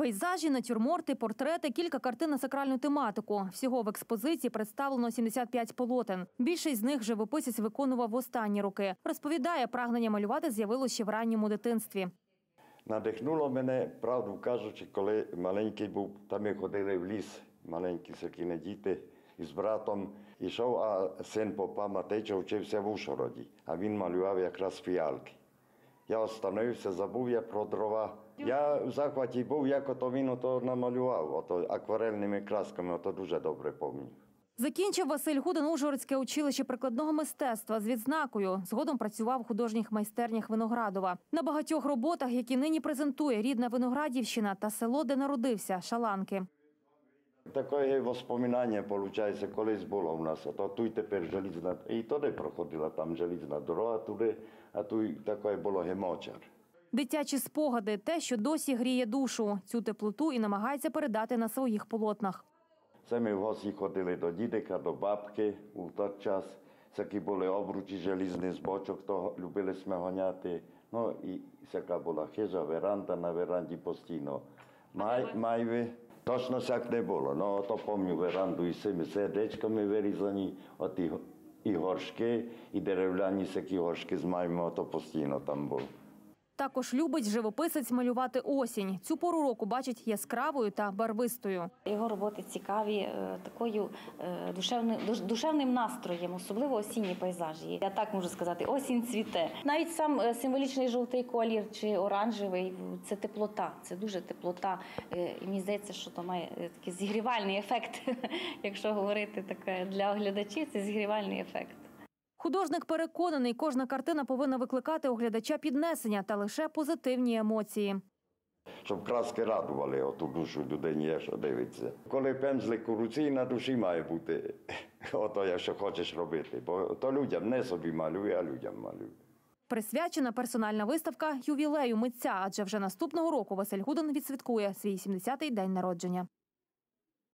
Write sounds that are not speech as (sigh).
Пейзажі, натюрморти, портрети, кілька картин на сакральну тематику. Всього в експозиції представлено 75 полотен. Більшість з них живописець виконував в останні роки. Розповідає, прагнення малювати з'явилося ще в ранньому дитинстві. Надихнуло мене, правду кажучи, коли маленький був, там ми ходили в ліс, маленькі сакіни діти із братом. Ішов, а син попа Матейча вчився в Ушгороді, а він малював якраз фіалки. Я остановився, забув я про дрова. Я в захваті був, як ото він ото намалював, ото акварельними красками, ото дуже добре пам'ятаю. Закінчив Василь Гудин Ужгородське училище прикладного мистецтва з відзнакою. Згодом працював у художніх майстернях Виноградова. На багатьох роботах, які нині презентує рідна Виноградівщина та село, де народився Шаланки. Таке воспоминання, виходить, колись було в нас. Ото тут тепер желізна, і туди проходила там желізна дорога туди, а тут таке було гемочар. Дитячі спогади те, що досі гріє душу. Цю теплоту і намагається передати на своїх полотнах. Це ми в гості ходили до дідика, до бабки у той час. Всякі були обручі желізні з бочок, то любили ми гоняти. Ну і всяка була хижа, веранда на веранді постійно. Май, майви, точно сяк не було. Ну, то пам'ятаю веранду і цими сердечками вирізані, от і, і горшки, і дерев'яні всякі горшки з майми, то постійно там було. Також любить живописець малювати осінь. Цю пору року бачить яскравою та барвистою. Його роботи цікаві е, такою е, душевним, душевним настроєм, особливо осінні пейзажі. Я так можу сказати, осінь цвіте. Навіть сам е, символічний жовтий колір чи оранжевий це теплота, це дуже теплота. І мені здається, що то має такий зігрівальний ефект. (laughs) Якщо говорити таке для оглядачів, це зігрівальний ефект. Художник переконаний, кожна картина повинна викликати у глядача піднесення та лише позитивні емоції. Щоб краски радували оту душу людині, що дивиться. Коли пензлик у руці на душі має бути, (laughs) ото якщо хочеш робити. Бо то людям не собі малює, а людям малює. Присвячена персональна виставка ювілею митця, адже вже наступного року Василь Гудин відсвяткує свій 70-й день народження.